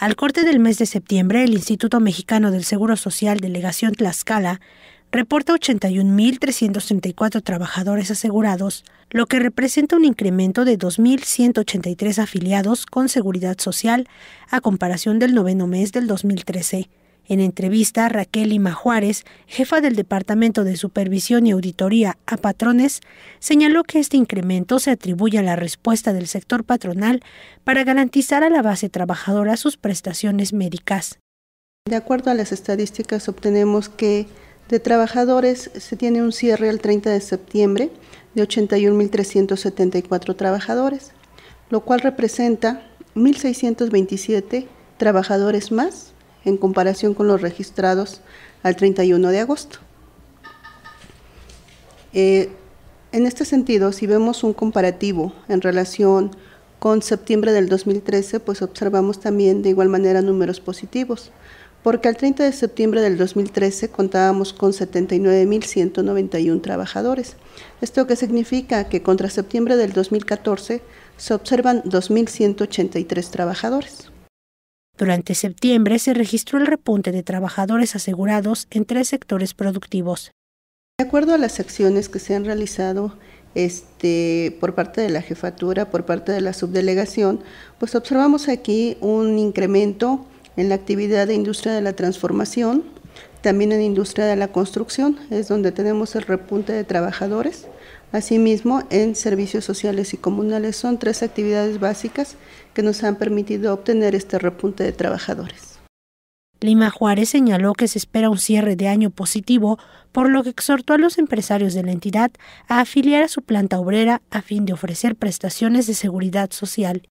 Al corte del mes de septiembre, el Instituto Mexicano del Seguro Social Delegación Tlaxcala reporta 81.334 trabajadores asegurados, lo que representa un incremento de 2.183 afiliados con seguridad social a comparación del noveno mes del 2013. En entrevista, Raquel Lima Juárez, jefa del Departamento de Supervisión y Auditoría a Patrones, señaló que este incremento se atribuye a la respuesta del sector patronal para garantizar a la base trabajadora sus prestaciones médicas. De acuerdo a las estadísticas, obtenemos que de trabajadores se tiene un cierre el 30 de septiembre de 81.374 trabajadores, lo cual representa 1.627 trabajadores más en comparación con los registrados al 31 de agosto. Eh, en este sentido, si vemos un comparativo en relación con septiembre del 2013, pues observamos también de igual manera números positivos, porque al 30 de septiembre del 2013 contábamos con 79.191 trabajadores. ¿Esto qué significa? Que contra septiembre del 2014 se observan 2.183 trabajadores. Durante septiembre se registró el repunte de trabajadores asegurados en tres sectores productivos. De acuerdo a las acciones que se han realizado este, por parte de la jefatura, por parte de la subdelegación, pues observamos aquí un incremento en la actividad de industria de la transformación, también en industria de la construcción, es donde tenemos el repunte de trabajadores. Asimismo, en servicios sociales y comunales son tres actividades básicas que nos han permitido obtener este repunte de trabajadores. Lima Juárez señaló que se espera un cierre de año positivo, por lo que exhortó a los empresarios de la entidad a afiliar a su planta obrera a fin de ofrecer prestaciones de seguridad social.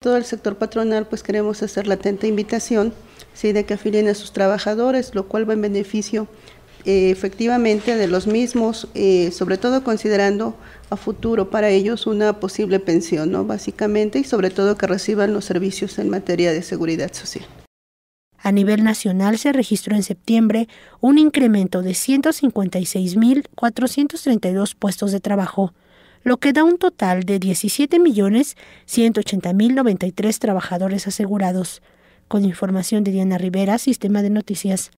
Todo el sector patronal pues queremos hacer la atenta invitación ¿sí? de que afilien a sus trabajadores, lo cual va en beneficio eh, efectivamente de los mismos, eh, sobre todo considerando a futuro para ellos una posible pensión, ¿no? básicamente, y sobre todo que reciban los servicios en materia de seguridad social. A nivel nacional se registró en septiembre un incremento de 156.432 puestos de trabajo, lo que da un total de 17.180.093 trabajadores asegurados. Con información de Diana Rivera, Sistema de Noticias.